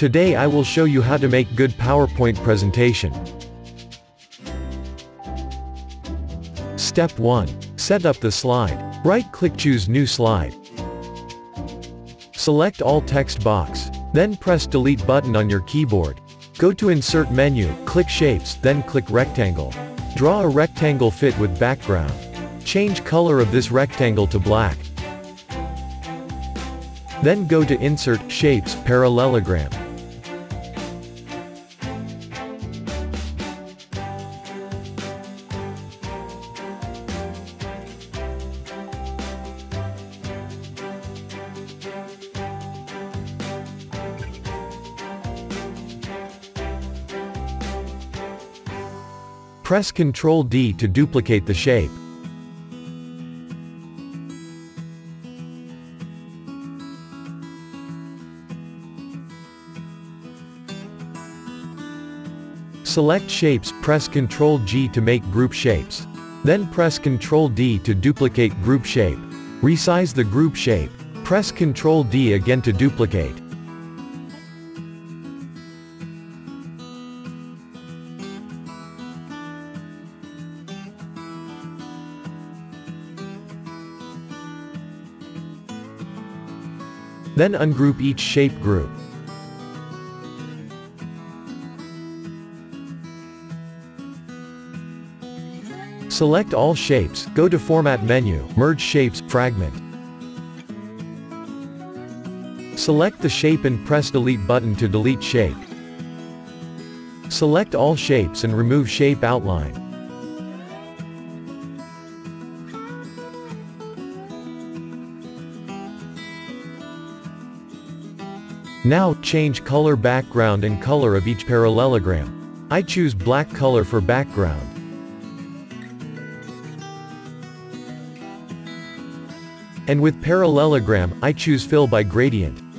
Today I will show you how to make good PowerPoint presentation. Step 1. Set up the slide. Right-click choose New Slide. Select all text box. Then press Delete button on your keyboard. Go to Insert menu, click Shapes, then click Rectangle. Draw a rectangle fit with background. Change color of this rectangle to black. Then go to Insert, Shapes, Parallelogram. Press Ctrl D to duplicate the shape. Select shapes, press Ctrl G to make group shapes. Then press Ctrl D to duplicate group shape. Resize the group shape. Press Ctrl D again to duplicate. Then ungroup each shape group. Select all shapes, go to Format menu, Merge Shapes, Fragment. Select the shape and press Delete button to delete shape. Select all shapes and remove shape outline. Now, change color background and color of each parallelogram. I choose black color for background. And with parallelogram, I choose fill by gradient.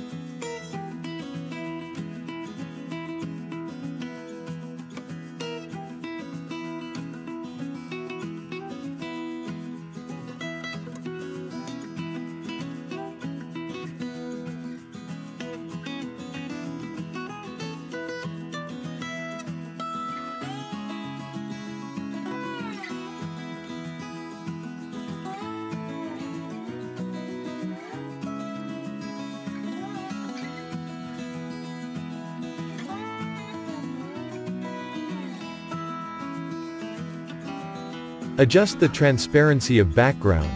Adjust the transparency of background.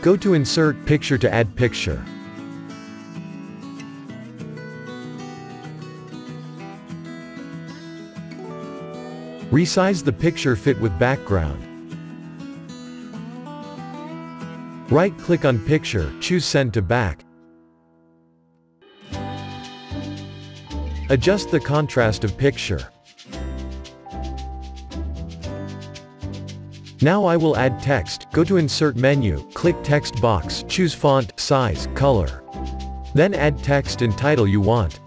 Go to Insert Picture to add picture. Resize the picture fit with background. Right-click on picture, choose Send to back. Adjust the contrast of picture. Now I will add text, go to Insert menu, click Text box, choose font, size, color. Then add text and title you want.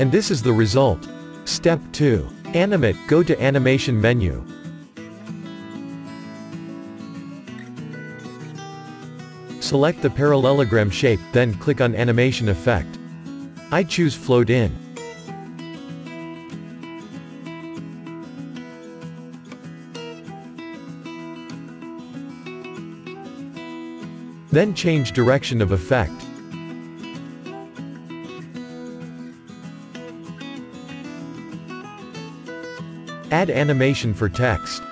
And this is the result. Step 2. Animate, go to Animation menu. Select the parallelogram shape, then click on Animation Effect. I choose Float In. Then change direction of effect. Add animation for text.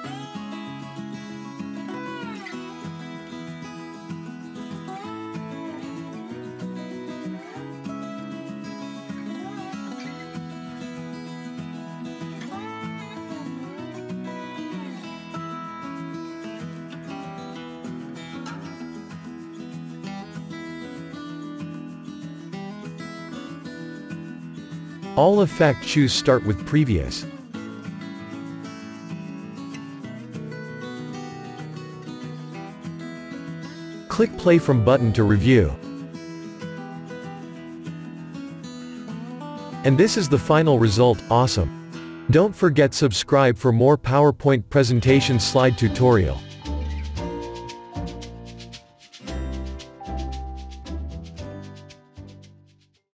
All effect choose start with previous. Click play from button to review. And this is the final result, awesome. Don't forget subscribe for more PowerPoint presentation slide tutorial.